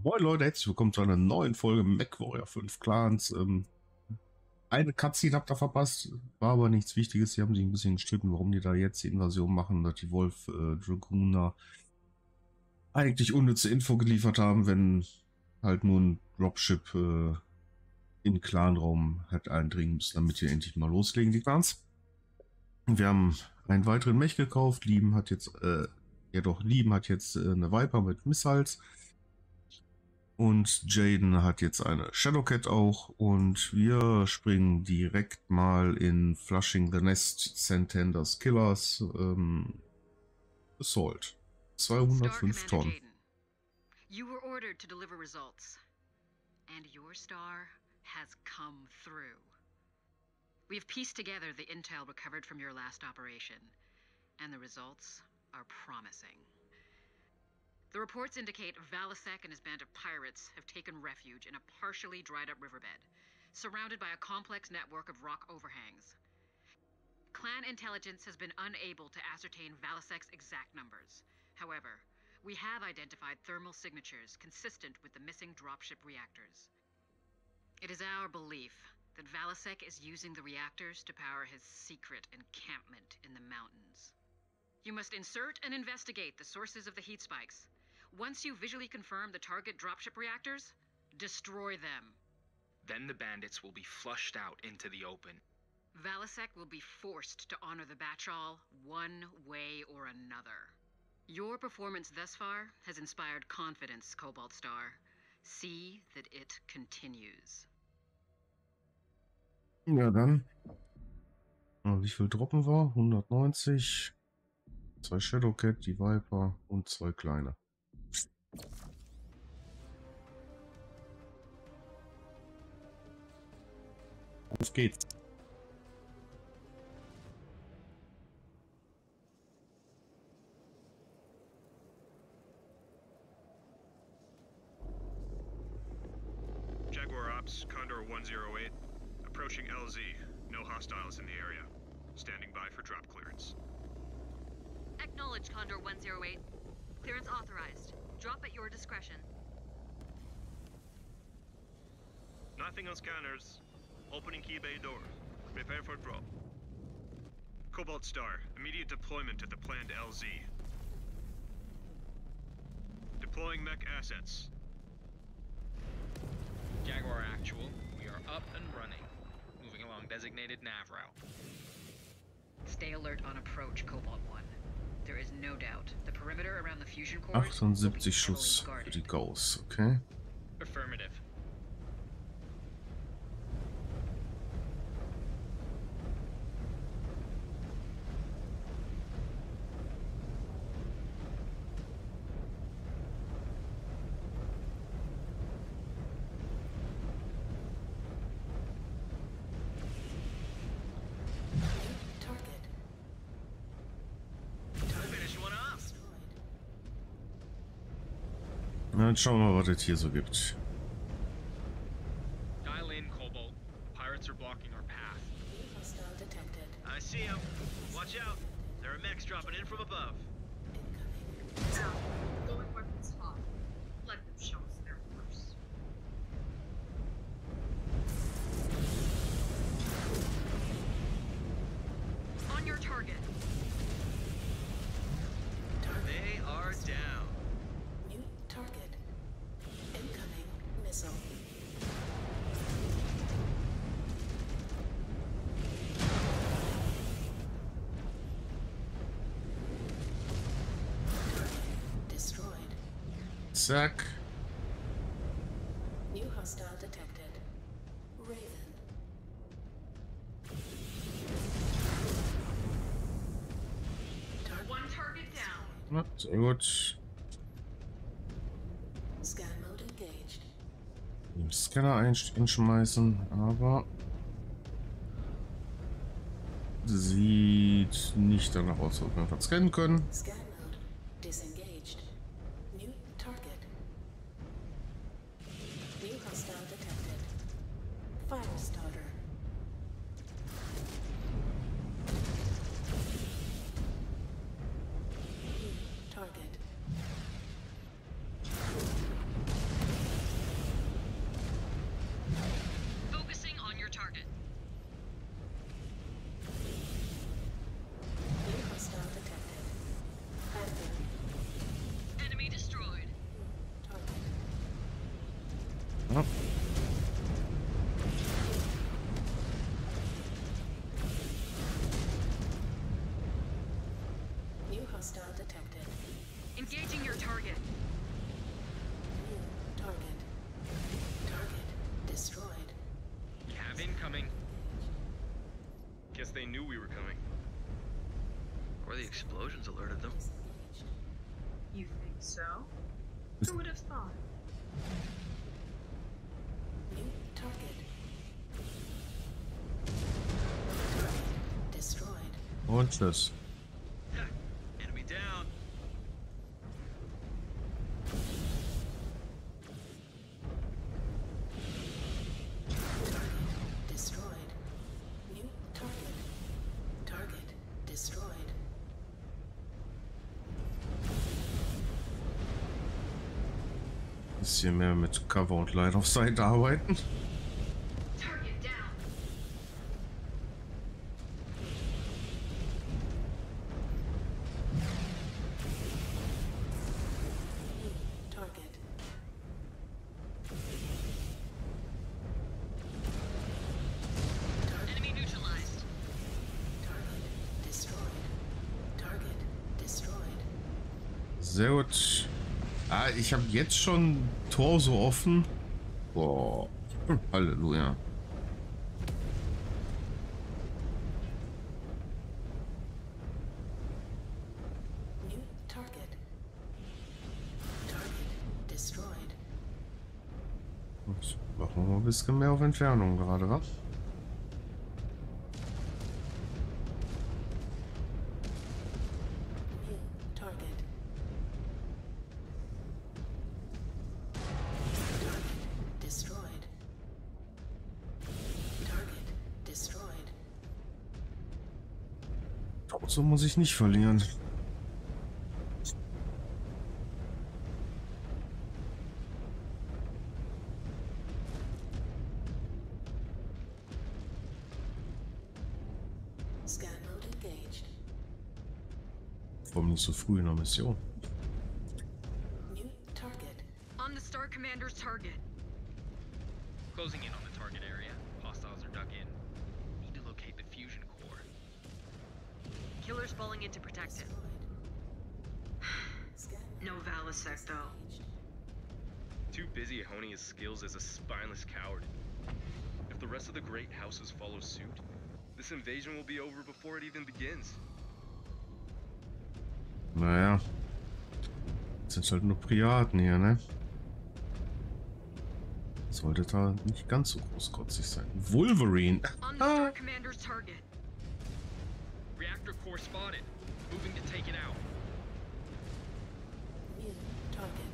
Moin Leute, herzlich willkommen zu einer neuen Folge MacWarrior 5 Clans. Ähm, eine Cutscene habt ihr verpasst, war aber nichts Wichtiges. Sie haben sich ein bisschen gestritten, warum die da jetzt die Invasion machen, dass die Wolf äh, Dragoner eigentlich unnütze Info geliefert haben, wenn halt nur ein Dropship äh, in Clanraum hat eindringen müssen, damit wir endlich mal loslegen, die Clans. Wir haben einen weiteren Mech gekauft. Lieben hat jetzt, äh, ja doch, Lieben hat jetzt äh, eine Viper mit Missiles. Und Jaden hat jetzt eine Shadowcat auch. Und wir springen direkt mal in Flushing the Nest Santander's Killers ähm, Assault. 205 Tonnen. You were ordered to deliver results. And your star has come through. We have pieced together the intel recovered from your last operation, and the results are promising. The reports indicate Valasek and his band of pirates have taken refuge in a partially dried up riverbed, surrounded by a complex network of rock overhangs. Clan intelligence has been unable to ascertain Valasek's exact numbers. However, we have identified thermal signatures consistent with the missing dropship reactors. It is our belief that Valasek is using the reactors to power his secret encampment in the mountains. You must insert and investigate the sources of the heat spikes. Once you visually confirm the target dropship reactors, destroy them. Then the bandits will be flushed out into the open. Valasek will be forced to honor the Batchall one way or another. Your performance thus far has inspired confidence, Cobalt Star. See that it continues. Ja, dann. Ja, Wie viel droppen wir? 190. Zwei Shadowcat, die Viper und zwei kleine. Auf geht's. Jaguar Ops, Condor 108. Approaching LZ. No hostiles in the area. Standing by for drop clearance. Acknowledge Condor 108. Clearance authorized. Drop at your discretion. Nothing on scanners. Opening key bay doors. Prepare for drop. Cobalt Star, immediate deployment to the planned LZ. Deploying mech assets. Jaguar Actual, we are up and running. Moving along designated nav route. Stay alert on approach, Cobalt 1. There is no doubt the perimeter around the fusion core 78 Schuss für die Gauss, okay. Dann schauen wir mal, was es hier so gibt. Down. Na, sehr gut. Scan mode engaged. Den Scanner einsch- einschmeißen, aber sieht nicht danach aus, ob wir was scannen können. Scan Engaging your target. New target. Target destroyed. Cav incoming. Guess they knew we were coming. Or the explosions alerted them. You think so? Who would have thought? New target. Target destroyed. Und tschüss. Bisschen mehr mit Cover und Line of Sight arbeiten. Ich habe jetzt schon Tor so offen. Boah. Hm, Halleluja. New target. Target destroyed. Gut, Machen wir ein bisschen mehr auf Entfernung gerade, was? So muss ich nicht verlieren. Warum nicht so früh in der Mission? Of the great houses follow suit, this invasion will be over before it even begins. Naja. Das sind halt nur Priaten hier, ne? Sollte da nicht ganz so großkotzig sein. Wolverine. Target. Reactor core spotted. Moving to take it out. Target.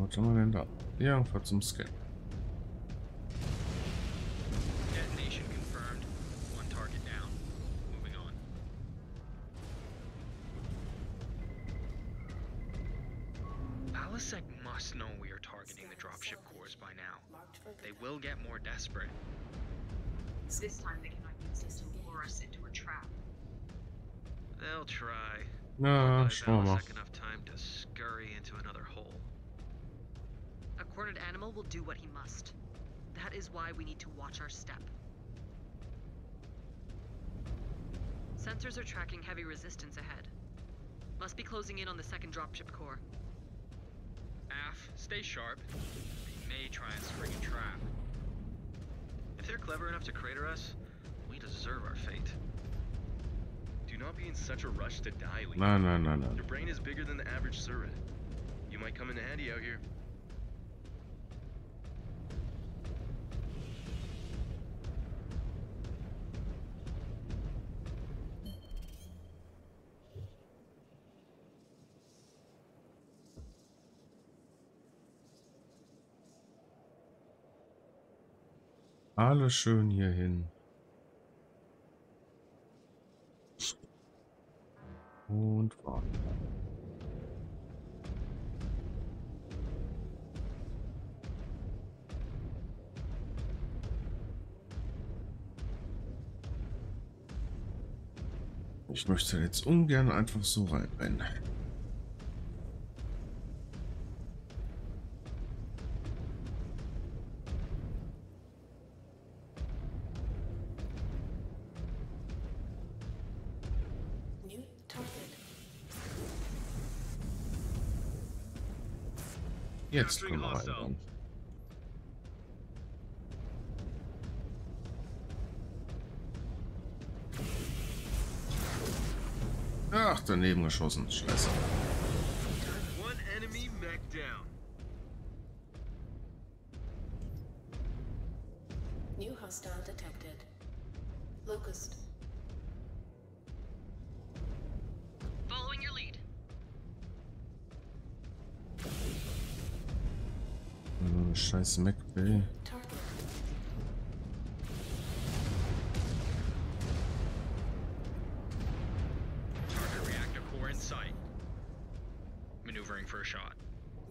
Was haben wir denn da? Irgendwas zum Scan. Detonation confirmed. One target down. Moving on. Valasek must know we are targeting the dropship cores by now. They will get more desperate. This time they cannot use this to lure us into a trap. They'll try. Na, Buy schauen wir mal. Valasek enough A cornered animal will do what he must. That is why we need to watch our step. Sensors are tracking heavy resistance ahead. Must be closing in on the second dropship core. AF, stay sharp. They may try and spring a trap. If they're clever enough to crater us, we deserve our fate. Do not be in such a rush to die, Lee. No, no, no, nein. Your brain is bigger than the average surat. You might come in handy out here. Alles schön hier hin. Und warten. Ich möchte jetzt ungern einfach so reinrennen. Jetzt können wir reinrennen. Ach, daneben geschossen. Scheiße.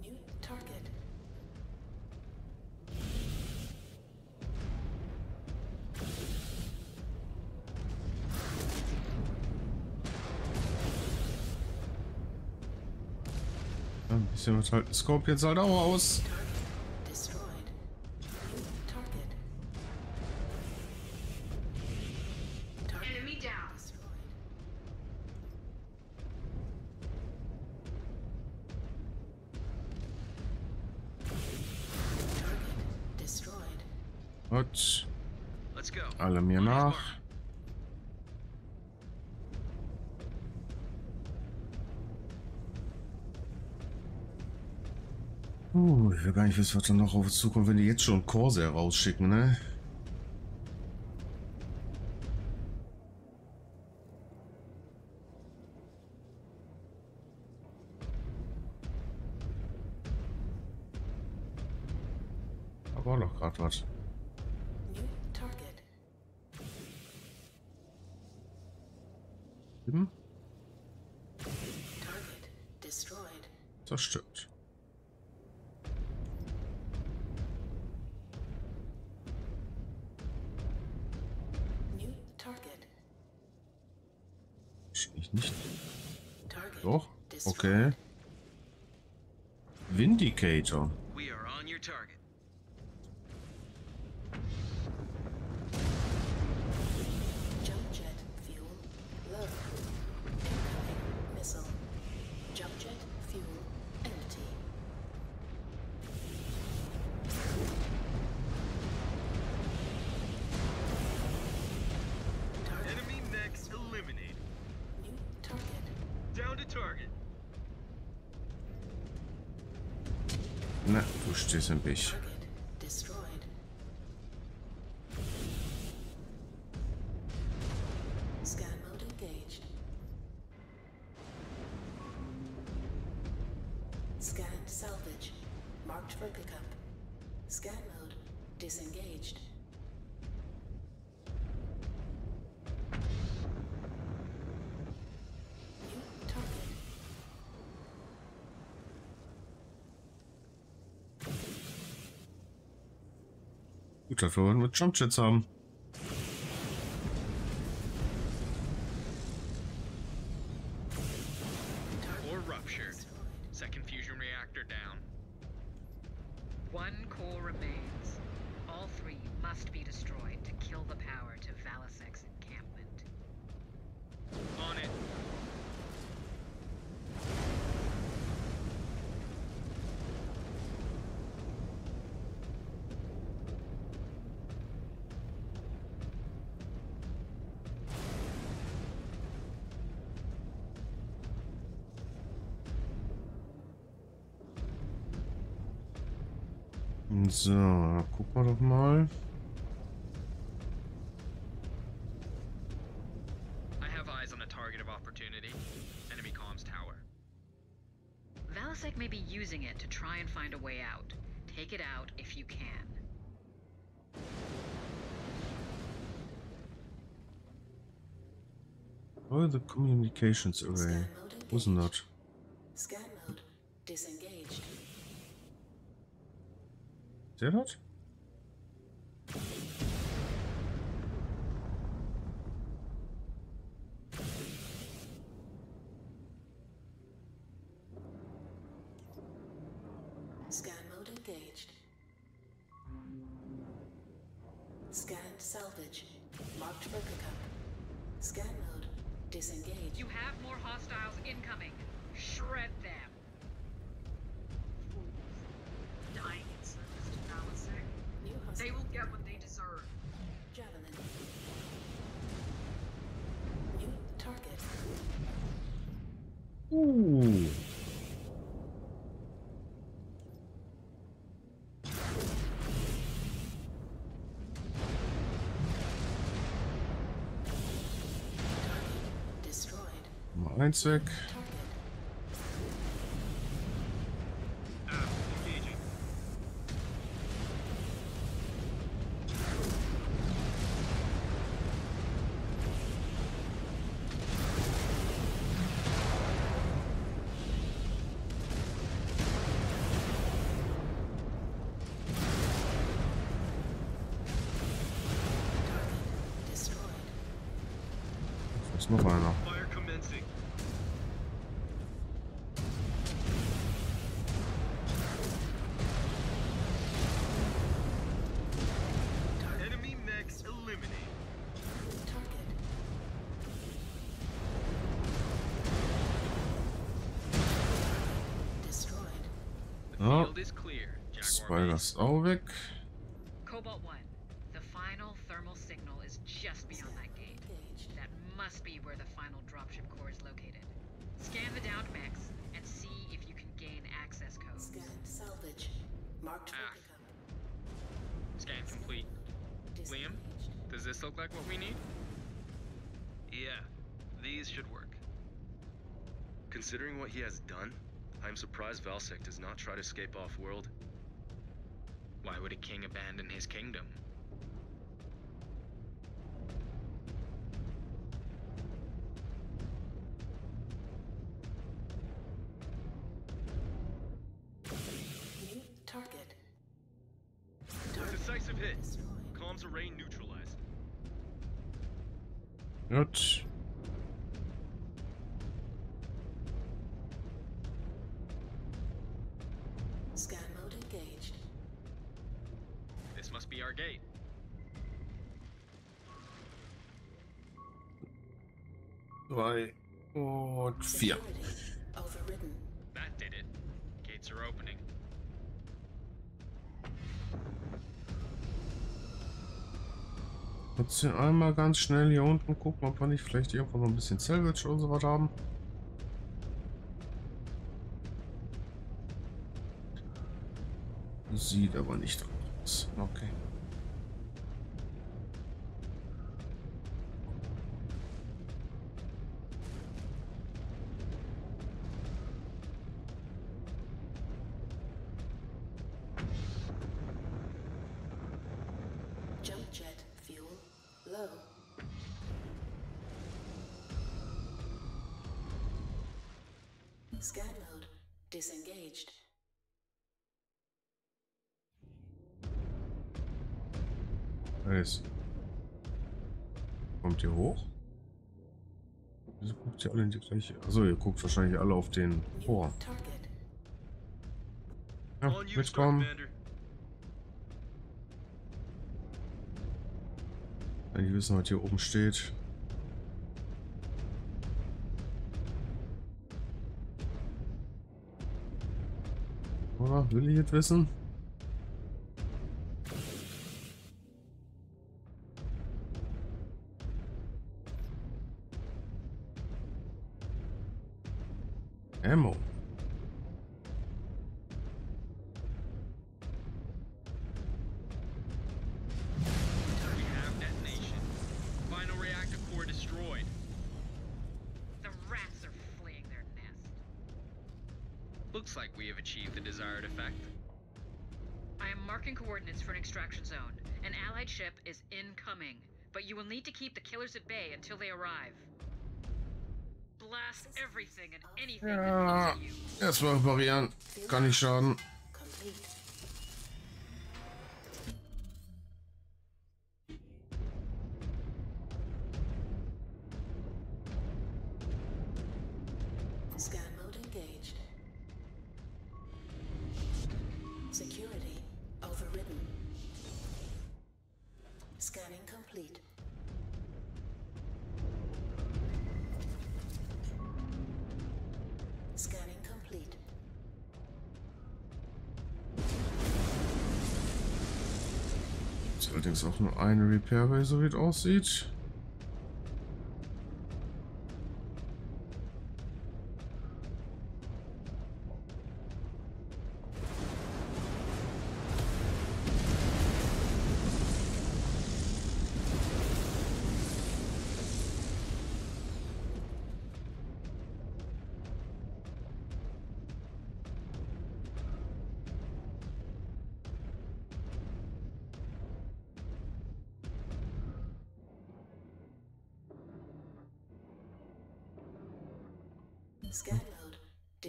New target. Ja, ein bisschen was halt Scope jetzt halt auch aus. Ich will gar nicht wissen, was da noch auf uns zukommt, wenn die jetzt schon Corsair rausschicken, ne? Vindicator. Na, du stehst im Weg. Wollen wir Jumpjets haben. So, gucken wir doch mal. I have eyes on a target of opportunity. Enemy comms tower. Valasek may be using it to try and find a way out. Take it out if you can. Oh, the communications array. Scan mode Wasn't that? Scan mode disengaged. Der eins weg. Target. Ah, engaging. Target destroyed. Ist noch einer. Fire commencing. Spider base. ist auch weg. Cobalt 1, the final thermal signal is just beyond that gate. That must be where the final dropship core is located. Scan the downed mechs and see if you can gain access codes. Scanned salvage. Marked for Ah. pickup. Scan complete. Liam? Does this look like what we need? Yeah, these should work. Considering what he has done, I'm surprised Valasek does not try to escape off-world. Why would a king abandon his kingdom? Jetzt hier einmal ganz schnell hier unten gucken, ob wir nicht vielleicht irgendwo noch ein bisschen Salvage oder so was haben. Sieht aber nicht aus. Okay. In die gleiche? Also ihr guckt wahrscheinlich alle auf den target. Ja, mitkommen. Wenn die wissen, was hier oben steht. Oder? Will ich jetzt wissen? Need to keep the killers at bay until they arrive. Blast everything and anything that Ja, comes at you. erstmal reparieren. Kann nicht schaden. Allerdings auch nur eine Repair Bay, so wie es aussieht.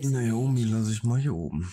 Naomi lasse ich mal hier oben.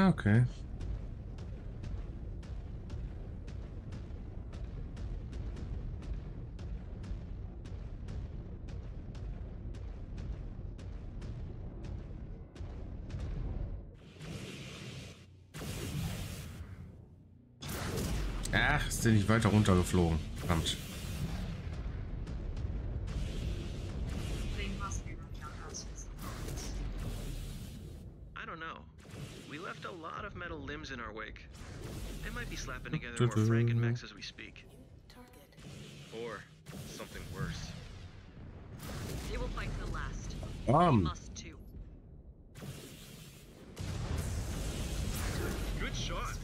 Ja, okay. Ach, ist der nicht weiter runtergeflogen. Verdammt. They might be slapping together more Frankenmechs as we speak. Target. Or something worse. They will fight to the last. We Um, must too. Good shot.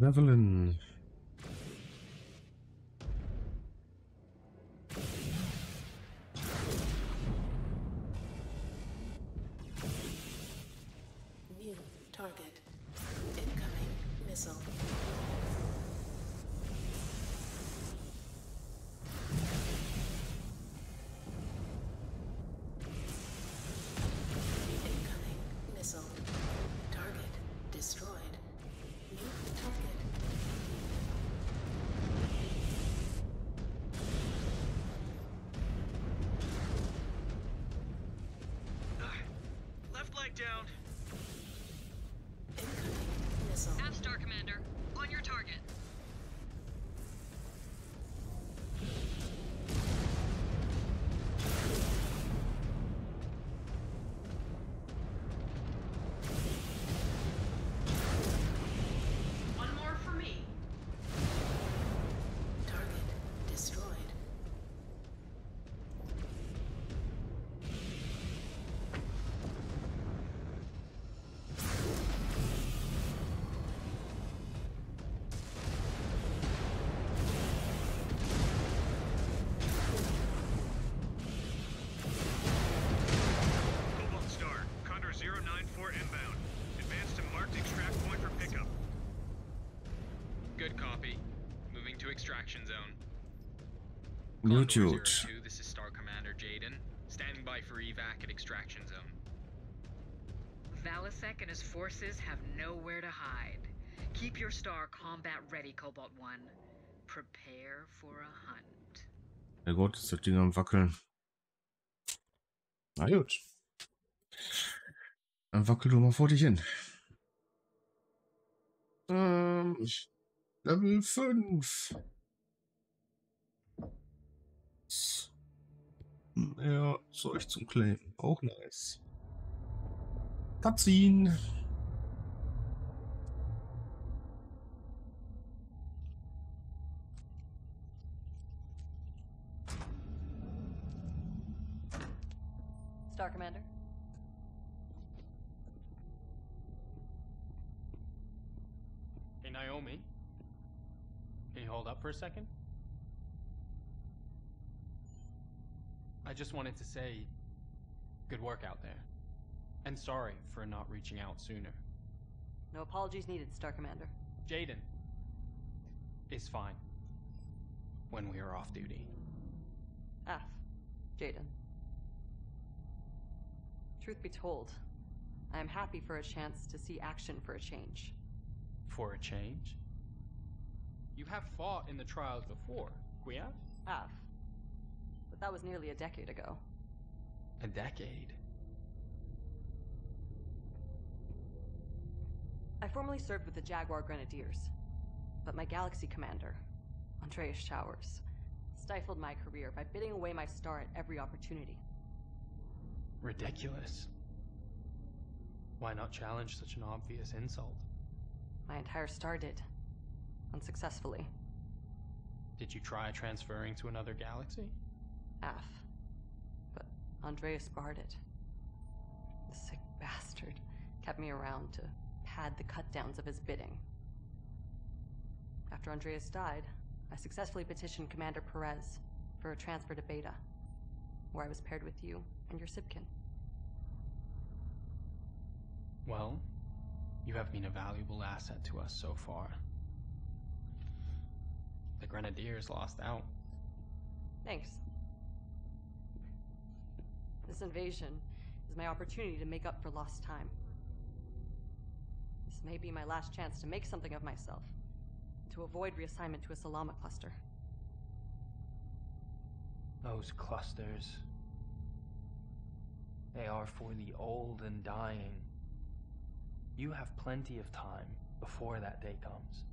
Javelin. New target. Incoming missile. Down. Incoming missile. Half Star Commander, Gut, Condor gut. 02, this is Star Commander Jaden. Standing by for evac at extraction zone. Valasek and his forces have nowhere to hide. Keep your star combat ready, Cobalt 1. Prepare for a hunt. Ja Gott, ist das Ding am Wackeln. Na gut. Dann wackel du mal vor dich hin. Ähm, Level 5. Ja, Zeug zum Claim. Auch nice. Cutscene. Star Commander? Hey, Naomi. Can you hold up for a second? I just wanted to say good work out there. And sorry for not reaching out sooner. No apologies needed, Star Commander. Jaden is fine when we are off duty. Af. Jaden. Truth be told, I am happy for a chance to see action for a change. For a change? You have fought in the trials before, quiaff? Af. Ah, That was nearly a decade ago. A decade. I formerly served with the Jaguar Grenadiers, but my Galaxy commander, Andreas Showers, stifled my career by bidding away my star at every opportunity. Ridiculous. Why not challenge such an obvious insult? My entire star did. Unsuccessfully. Did you try transferring to another galaxy? Af. But Andreas barred it. The sick bastard kept me around to pad the cut downs of his bidding. After Andreas died, I successfully petitioned Commander Perez for a transfer to Beta, where I was paired with you and your sibkin. Well, you have been a valuable asset to us so far. The Grenadiers lost out. Thanks. This invasion is my opportunity to make up for lost time. This may be my last chance to make something of myself, to avoid reassignment to a solahma cluster. Those clusters. They are for the old and dying. You have plenty of time before that day comes.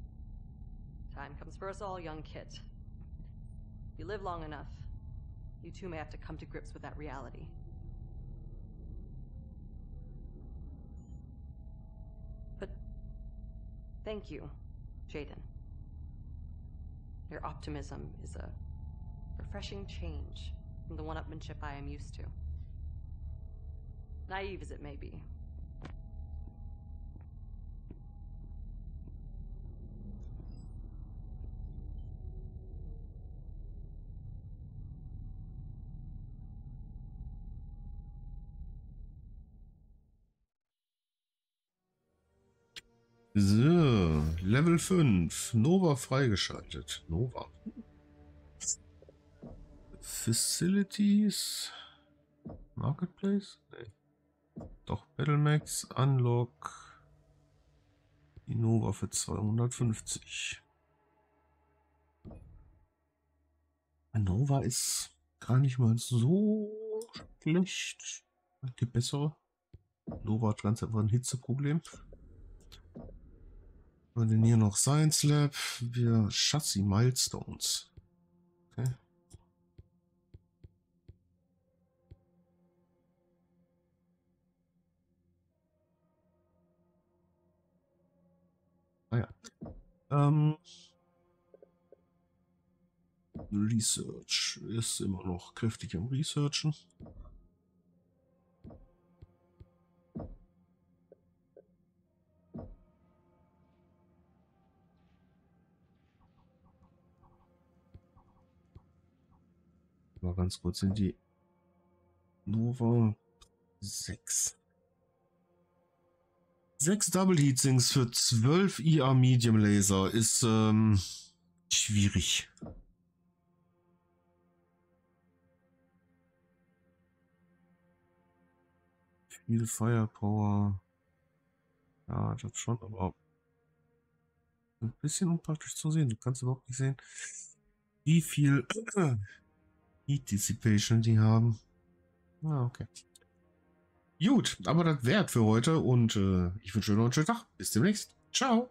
Time comes for us all, young Kit. If you live long enough, you too may have to come to grips with that reality. Thank you, Jaden. Your optimism is a refreshing change from the one-upmanship I am used to. Naive as it may be. So, Level 5. Nova freigeschaltet. Nova. Facilities. Marketplace? Nee. Doch, Battlemax, Unlock. Die Nova für 250. Nova ist gar nicht mal so schlecht. Gibt bessere. Nova hat ganz einfach ein Hitzeproblem. Denn hier noch Science Lab. Wir Chassis Milestones. Okay. Ah ja. Ähm, Research ist immer noch kräftig am Researchen. Mal ganz kurz sind die Nova 6. Sechs Double Heatsinks für 12 IA Medium Laser ist ähm, schwierig. Viel Firepower. Ja, das schon, aber ein bisschen unpraktisch zu sehen. Du kannst überhaupt nicht sehen, wie viel Heat Dissipation die haben. Ah, okay. Gut, aber das wert für heute und äh, ich wünsche euch noch einen schönen Tag. Bis demnächst. Ciao.